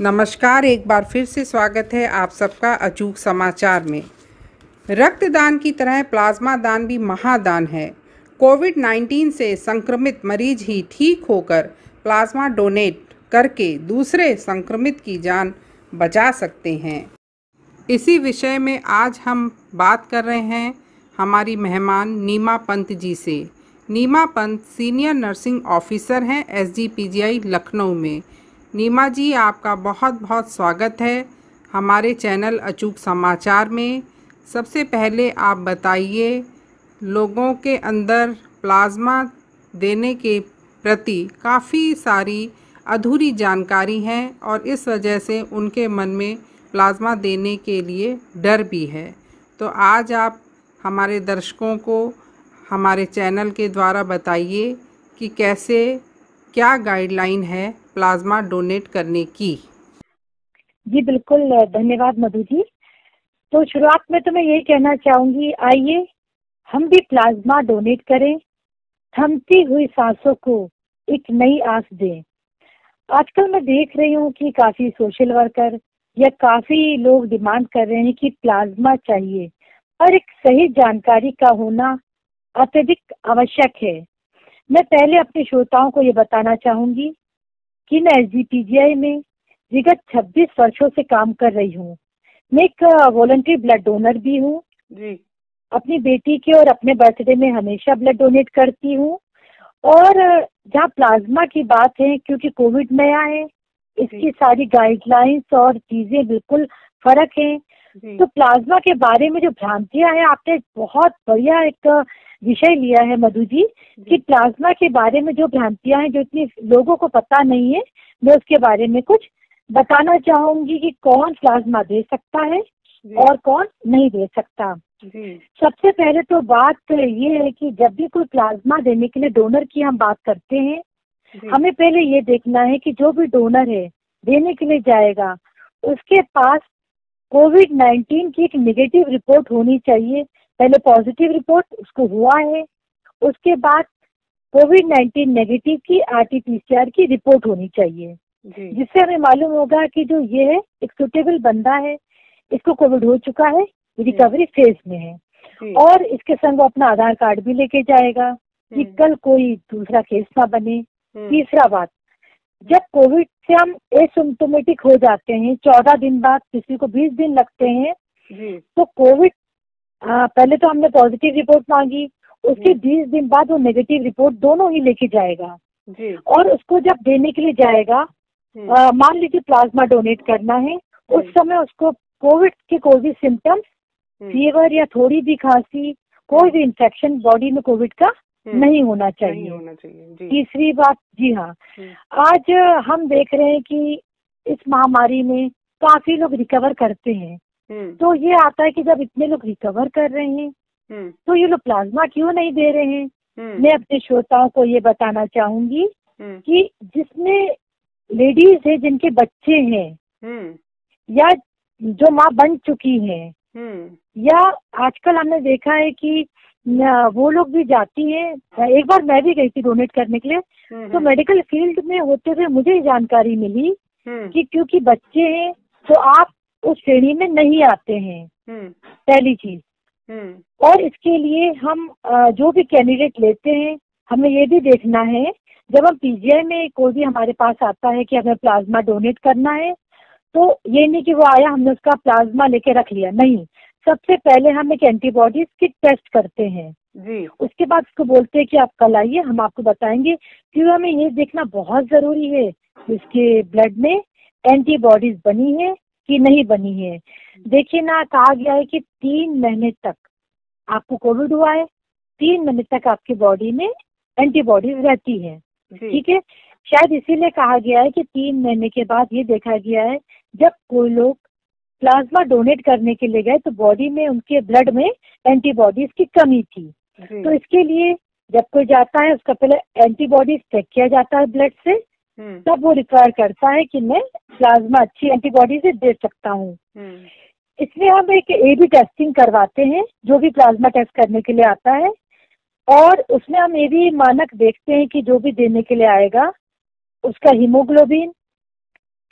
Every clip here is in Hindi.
नमस्कार, एक बार फिर से स्वागत है आप सबका अचूक समाचार में। रक्तदान की तरह प्लाज्मा दान भी महादान है। कोविड 19 से संक्रमित मरीज़ ही ठीक होकर प्लाज्मा डोनेट करके दूसरे संक्रमित की जान बचा सकते हैं। इसी विषय में आज हम बात कर रहे हैं हमारी मेहमान नीमा पंत जी से। Neema Pant senior nursing officer हैं एसजीपीजीआई लखनऊ में। नीमा जी, आपका बहुत बहुत स्वागत है हमारे चैनल अचूक समाचार में। सबसे पहले आप बताइए, लोगों के अंदर प्लाज्मा देने के प्रति काफ़ी सारी अधूरी जानकारी है और इस वजह से उनके मन में प्लाज्मा देने के लिए डर भी है। तो आज आप हमारे दर्शकों को, हमारे चैनल के द्वारा बताइए कि कैसे, क्या गाइडलाइन है प्लाज्मा डोनेट करने की। जी, बिल्कुल, धन्यवाद मधु जी। तो शुरुआत में तो मैं यही कहना चाहूँगी, आइए हम भी प्लाज्मा डोनेट करें, थमती हुई सांसों को एक नई आस दें। आजकल मैं देख रही हूँ कि काफ़ी सोशल वर्कर या काफ़ी लोग डिमांड कर रहे हैं कि प्लाज्मा चाहिए। और एक सही जानकारी का होना अत्यधिक आवश्यक है। मैं पहले अपने श्रोताओं को ये बताना चाहूँगी कि मैं एस में विगत 26 वर्षों से काम कर रही हूँ। मैं एक वॉलंटरी ब्लड डोनर भी हूँ। अपनी बेटी के और अपने बर्थडे में हमेशा ब्लड डोनेट करती हूँ। और जहाँ प्लाज्मा की बात है क्योंकि कोविड नया है इसकी सारी गाइडलाइंस और चीज़ें बिल्कुल फ़र्क है। तो प्लाज्मा के बारे में जो भ्रांतियाँ हैं आपने बहुत बढ़िया एक विषय लिया है मधु जी कि प्लाज्मा के बारे में जो भ्रांतियाँ हैं जो इतनी लोगों को पता नहीं है मैं उसके बारे में कुछ बताना चाहूँगी कि कौन प्लाज्मा दे सकता है और कौन नहीं दे सकता। सबसे पहले तो बात तो ये है कि जब भी कोई प्लाज्मा देने के लिए डोनर की हम बात करते हैं हमें पहले ये देखना है कि जो भी डोनर है देने के लिए जाएगा उसके पास कोविड नाइन्टीन की एक निगेटिव रिपोर्ट होनी चाहिए। पहले पॉजिटिव रिपोर्ट उसको हुआ है। उसके बाद कोविड नाइन्टीन नेगेटिव की आरटीपीसीआर की रिपोर्ट होनी चाहिए। जिससे हमें मालूम होगा कि जो ये है एक सुटेबल बंदा है। इसको कोविड हो चुका है रिकवरी फ़ेज़ में है। और इसके संग वो अपना आधार कार्ड भी लेके जाएगा कि हम्म। कल कोई दूसरा केस ना बने। हम्म। तीसरा बात जब कोविड से हम एसिम्टोमेटिक हो जाते हैं चौदह दिन बाद किसी को बीस दिन लगते हैं तो कोविड पहले तो हमने पॉजिटिव रिपोर्ट मांगी उसके बीस दिन बाद वो नेगेटिव रिपोर्ट दोनों ही लेके जाएगा जी। और उसको जब देने के लिए जाएगा। मान लीजिए प्लाज्मा डोनेट करना है उस समय उसको कोविड के कोई भी सिम्टम्स फीवर या थोड़ी भी खांसी कोई भी इन्फेक्शन बॉडी में कोविड का। नहीं होना चाहिए। नहीं होना चाहिए तीसरी बात जी हाँ। हम्म। आज हम देख रहे हैं कि इस महामारी में काफ़ी लोग रिकवर करते हैं। हम्म। तो ये आता है कि जब इतने लोग रिकवर कर रहे हैं तो ये लोग प्लाज्मा क्यों नहीं दे रहे हैं? मैं अपने श्रोताओं को ये बताना चाहूँगी कि जिसमें लेडीज़ है जिनके बच्चे हैं या जो माँ बन चुकी हैं या आजकल हमने देखा है कि वो लोग भी जाती है। एक बार मैं भी गई थी डोनेट करने के लिए। हम्म, तो मेडिकल हम्म। फ़ील्ड में होते हुए मुझे जानकारी मिली हम्म। कि क्योंकि बच्चे हैं तो आप उस श्रेणी में नहीं आते हैं। पहली चीज़। और इसके लिए हम जो भी कैंडिडेट लेते हैं हमें ये भी देखना है जब हम पीजीआई में कोई भी हमारे पास आता है कि हमें प्लाज्मा डोनेट करना है तो ये नहीं कि वो आया हमने उसका प्लाज्मा लेके रख लिया। नहीं सबसे पहले हम एक एंटीबॉडीज की टेस्ट करते हैं। जी। उसके बाद उसको बोलते हैं कि आप कल आइए हम आपको बताएँगे। क्योंकि हमें ये देखना बहुत ज़रूरी है इसके ब्लड में एंटीबॉडीज बनी है कि नहीं बनी है। देखिए ना कहा गया है कि तीन महीने तक आपको कोविड हुआ है तीन महीने तक आपकी बॉडी में एंटीबॉडीज रहती है। ठीक है? शायद इसीलिए कहा गया है कि तीन महीने के बाद ये देखा गया है जब कोई लोग प्लाज्मा डोनेट करने के लिए गए तो बॉडी में उनके ब्लड में एंटीबॉडीज की कमी थी तो इसके लिए जब कोई जाता है उसका पहले एंटीबॉडीज चेक किया जाता है ब्लड से हम्म। तब वो रिक्वायर करता है कि मैं प्लाज्मा अच्छी एंटीबॉडीज दे सकता हूँ हम्म। इसमें हम एक ए बी टेस्टिंग करवाते हैं जो भी प्लाज्मा टेस्ट करने के लिए आता है और उसमें हम ये भी मानक देखते हैं कि जो भी देने के लिए आएगा उसका हीमोग्लोबिन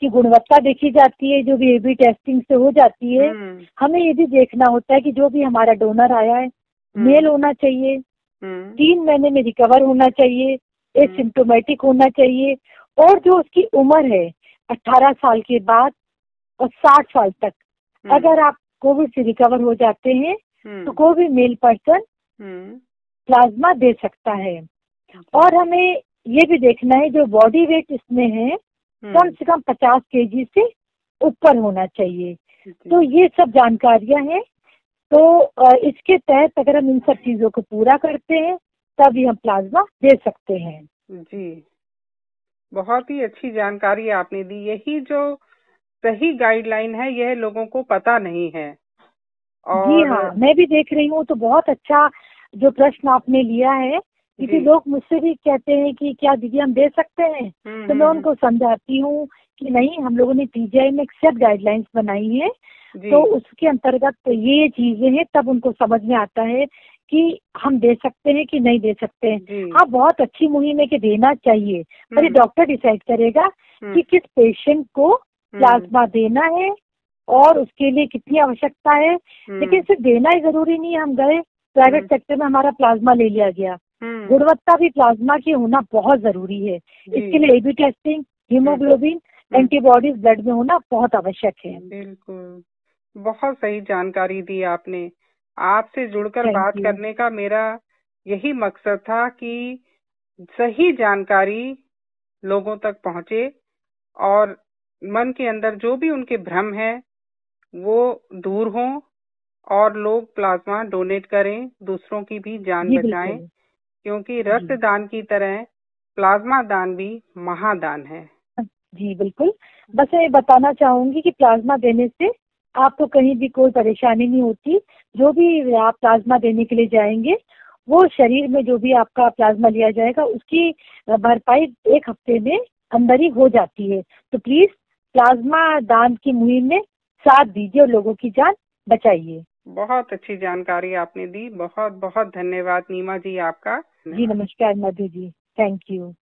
की गुणवत्ता देखी जाती है जो भी एबी टेस्टिंग से हो जाती है हम्म, हमें ये भी देखना होता है कि जो भी हमारा डोनर आया है हम्म, मेल होना चाहिए हम्म, तीन महीने में रिकवर होना चाहिए एक हम्म। सिम्टोमेटिक होना चाहिए और जो उसकी उम्र है अठारह साल के बाद और साठ साल तक हम्म, अगर आप कोविड से रिकवर हो जाते हैं हम्म, तो कोई भी मेल पर्सन हम्म, प्लाज्मा दे सकता है। और हमें ये भी देखना है जो बॉडी वेट इसमें है हम्म, कम से कम पचास केजी से ऊपर होना चाहिए। तो ये सब जानकारियाँ हैं। तो इसके तहत अगर हम इन सब चीज़ों को पूरा करते हैं तभी हम प्लाज्मा दे सकते हैं। जी। बहुत ही अच्छी जानकारी आपने दी। यही जो सही गाइडलाइन है यह लोगों को पता नहीं है। और... जी हाँ मैं भी देख रही हूँ तो बहुत अच्छा जो प्रश्न आपने लिया है क्योंकि लोग मुझसे भी कहते हैं कि क्या दीदी हम दे सकते हैं? हम्म, तो मैं हम्म, उनको समझाती हूँ कि नहीं हम लोगों ने टीजीआई में एक सेट गाइडलाइंस बनाई है। तो उसके अंतर्गत तो ये चीज़ें हैं तब उनको समझ में आता है कि हम दे सकते हैं कि नहीं दे सकते हैं। हाँ बहुत अच्छी मुहिम है कि देना चाहिए पर ये हम्म, डॉक्टर डिसाइड करेगा हम्म, कि किस पेशेंट को हम्म, प्लाज्मा देना है और उसके लिए कितनी आवश्यकता है। हम्म, लेकिन सिर्फ़ देना ही ज़रूरी नहीं है हम गए प्राइवेट हम्म। सेक्टर में हमारा प्लाज्मा ले लिया गया। हम्म, गुणवत्ता भी प्लाज्मा की होना बहुत ज़रूरी है। इसके लिए AB testing haemoglobin antibodies blood में होना बहुत आवश्यक है। बिल्कुल। बहुत सही जानकारी दी आपने। आपसे जुड़कर बात करने का मेरा यही मकसद था कि सही जानकारी लोगों तक पहुँचे और मन के अंदर जो भी उनके भ्रम है वो दूर हों और लोग प्लाज्मा डोनेट करें दूसरों की भी जान बचाएँ। क्योंकि रक्तदान की तरह प्लाज्मा दान भी महादान है। जी बिल्कुल। बस मैं ये बताना चाहूँगी कि प्लाज्मा देने से आपको कहीं भी कोई परेशानी नहीं होती। जो भी आप प्लाज्मा देने के लिए जाएँगे वो शरीर में जो भी आपका प्लाज्मा लिया जाएगा उसकी भरपाई एक हफ़्ते में अंदर ही हो जाती है। तो प्लीज़ प्लाज्मा दान की मुहिम में साथ दीजिए और लोगों की जान बचाइए। बहुत अच्छी जानकारी आपने दी। बहुत बहुत धन्यवाद नीमा जी आपका। जी, नमस्कार, मधु जी। Thank you